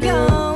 go